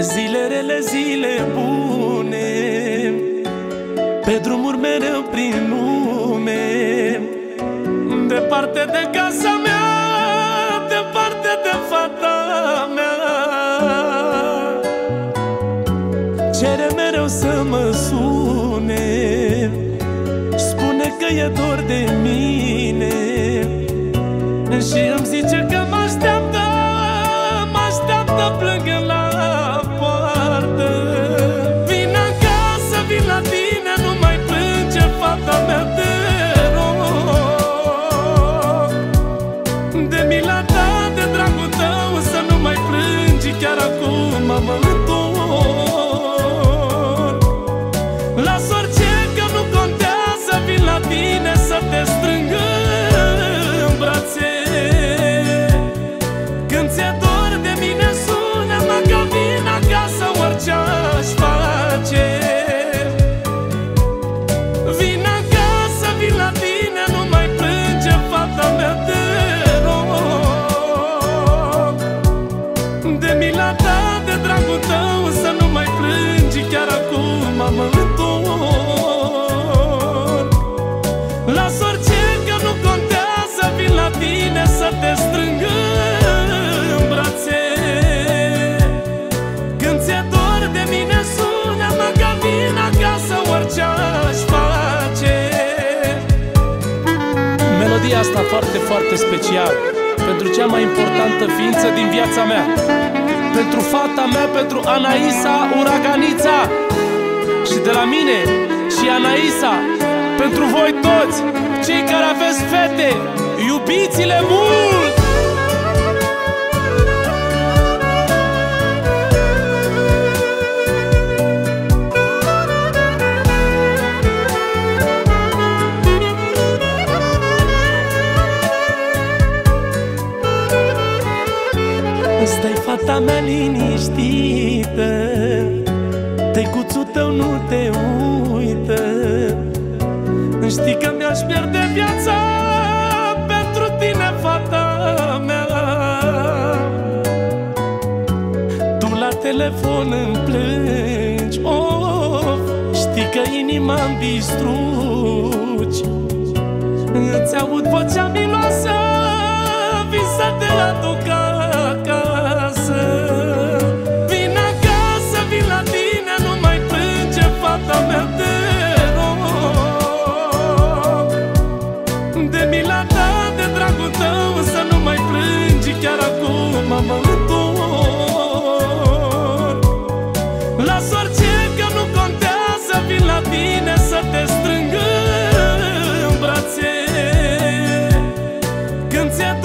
Zile rele, zile bune Pe drumuri mereu prin lume. Departe de casa mea Departe de fata mea. Cere mereu să mă sune Spune că e dor de mine. Și îmi zice că mă așteaptă ți-e dor de mine sună-mă că vin acasă orice aș face. Melodia asta foarte, foarte specială Pentru cea mai importantă ființă din viața mea. Pentru fata mea, pentru Anaisa Uraganița. Și de la mine și Anaisa Pentru voi toți, cei care aveți fete Iubiți-le mult! Stai fata mea liniștită. Tecuțul tău nu te uită. Știi că mi-aș pierde viața Pentru tine, fata mea. Tu la telefon îmi plângi of, Știi că inima îmi distrugi. Îți aud vocea miloasă Vin să te aduc dragul tău Să nu mai plângi chiar acum mă întorc La orice că nu contează Vin la tine să te strâng în brațe. Când ți-e